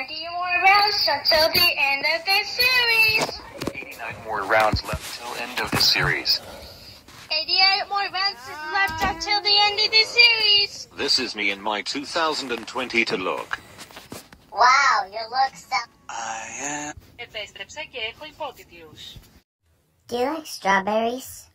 30 more rounds until the end of this series. 89 more rounds left till end of the series. 88 more rounds left until the end of the series. This is me in my 2020 to look. Wow, you look so. I am. Επέστρεψα και έχω υπότιτλους. Do you like strawberries?